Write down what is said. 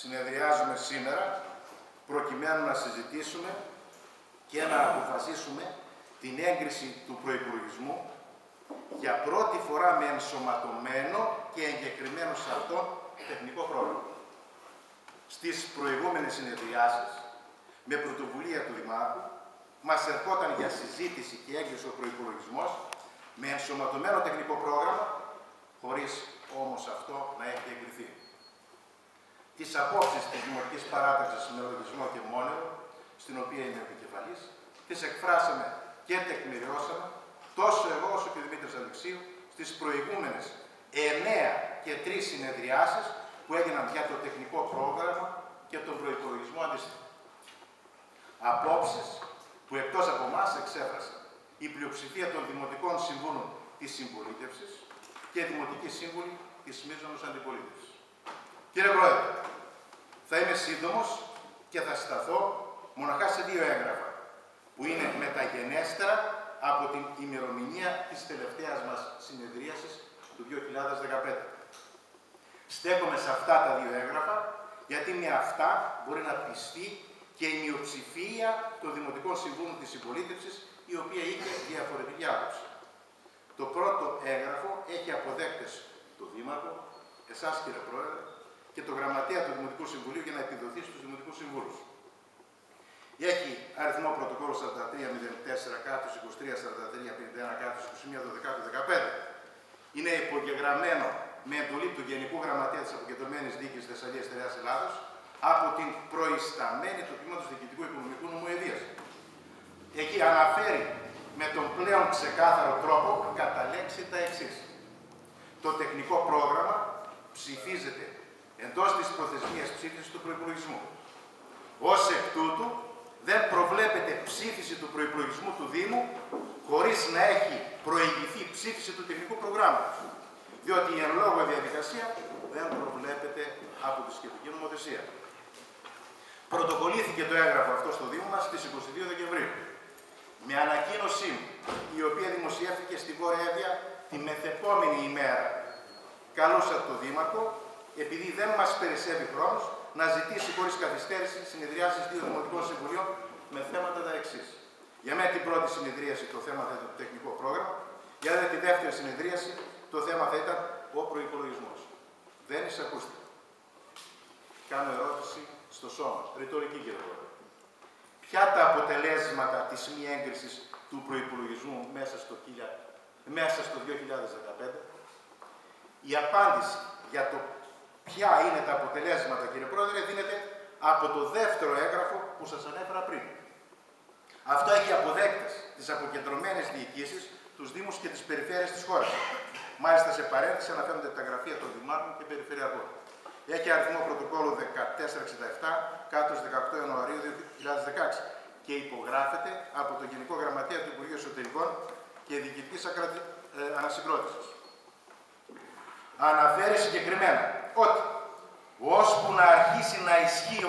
συνεδριάζουμε σήμερα προκειμένου να συζητήσουμε και να αποφασίσουμε την έγκριση του προϋπολογισμού για πρώτη φορά με ενσωματωμένο και εγκεκριμένο σε αυτό τεχνικό πρόγραμμα. Στις προηγούμενες συνεδριάσεις, με πρωτοβουλία του Δημάρχου, μας ερχόταν για συζήτηση και έγκριση ο προϋπολογισμός με ενσωματωμένο τεχνικό πρόγραμμα, χωρίς όμως αυτό να έχει εγκριθεί. Τις απόψεις της Δημοτικής Παράταξης με λογισμό και μόνερο, στην οποία είμαι επικεφαλής, τις εκφράσαμε και τεκμηριώσαμε τόσο εγώ όσο και ο Δημήτρης Αλεξίου στις προηγούμενες εννέα και τρεις συνεδριάσεις που έγιναν για το τεχνικό πρόγραμμα και τον προϋπολογισμό αντίστοιχο. Απόψεις που εκτός από εμάς εξέφρασε η πλειοψηφία των Δημοτικών Συμβούλων της Συμπολίτευσης και Δημοτική Σύμβουλη της Μίζωνος Αντιπολίτευσης. Κύριε Πρόεδρε, θα είμαι σύντομος και θα σταθώ μοναχά σε δύο έγγραφα, που είναι μεταγενέστερα από την ημερομηνία της τελευταίας μας συνεδρίασης του 2015. Στέκομαι σε αυτά τα δύο έγγραφα, γιατί με αυτά μπορεί να πιστεί και η μειοψηφία των Δημοτικών Συμβούλων της Συμπολίτευσης, η οποία είχε διαφορετική άποψη. Το πρώτο έγγραφο έχει αποδέκτες το Δήμαρχο, εσάς κύριε Πρόεδρε, και το Γραμματέα του Δημοτικού Συμβουλίου για να επιδοθεί στους Δημοτικούς Συμβούλους. Έχει αριθμό πρωτοκόλλου 4304 κάτω 23 43 51 κάτω 21 12 15. Είναι υπογεγραμμένο με εντολή του Γενικού Γραμματέα της Αποκεντρωμένης Δίκης Θεσσαλίας Τεραιάς Ελλάδος από την προϊσταμένη του Τμήματος Διοικητικού Οικονομικού Νομοεδίας. Εκεί αναφέρει με τον πλέον ξεκάθαρο τρόπο κατά λέξη τα εξής. Το τεχνικό πρόγραμμα ψηφίζεται εντός της προθεσμίας ψήφισης του προϋπολογισμού. Ως εκ τούτου, δεν προβλέπεται ψήφιση του προϋπολογισμού του Δήμου χωρίς να έχει προηγηθεί ψήφιση του τεχνικού προγράμματος. Διότι η εν λόγω διαδικασία δεν προβλέπεται από τη σχετική νομοθεσία. Πρωτοκολλήθηκε το έγγραφο αυτό στο Δήμο μας στις 22 Δεκεμβρίου. Με ανακοίνωσή μου, η οποία δημοσιεύτηκε στη Βόρεια τη μεθεπόμενη ημέρα. Καλούσα το Δήμαρχο επειδή δεν μας περισσεύει χρόνος, να ζητήσει χωρίς καθυστέρηση συνεδριάσεις δύο Δημοτικών Συμβουλίων με θέματα τα εξής. Για μένα την πρώτη συνεδρίαση το θέμα θα ήταν το τεχνικό πρόγραμμα, για μένα τη δεύτερη συνεδρίαση το θέμα θα ήταν ο προπολογισμό. Δεν εισακούστηκε. Κάνω ερώτηση στο σώμα, ρητορική κύριε Πρόεδρε. Ποια τα αποτελέσματα της μη έγκρισης του προϋπολογισμού μέσα στο, μέσα στο 2015. Η απάντηση για το ποια είναι τα αποτελέσματα, κύριε Πρόεδρε, δίνεται από το δεύτερο έγγραφο που σας ανέφερα πριν. Αυτό έχει αποδέκτες τις αποκεντρωμένες διοικήσεις, τους Δήμους και τις περιφέρειες της χώρας. Μάλιστα σε παρένθεση αναφέρονται τα γραφεία των Δημάρχων και Περιφερειακών. Έχει αριθμό πρωτοκόλλου 1467 κάτω 18 Ιανουαρίου 2016 και υπογράφεται από τον Γενικό Γραμματέα του Υπουργείου Εσωτερικών και Διοικητικής ε, Ανασυγκρότησης. Αναφέρει συγκεκριμένα ότι ώσπου να αρχίσει να ισχύει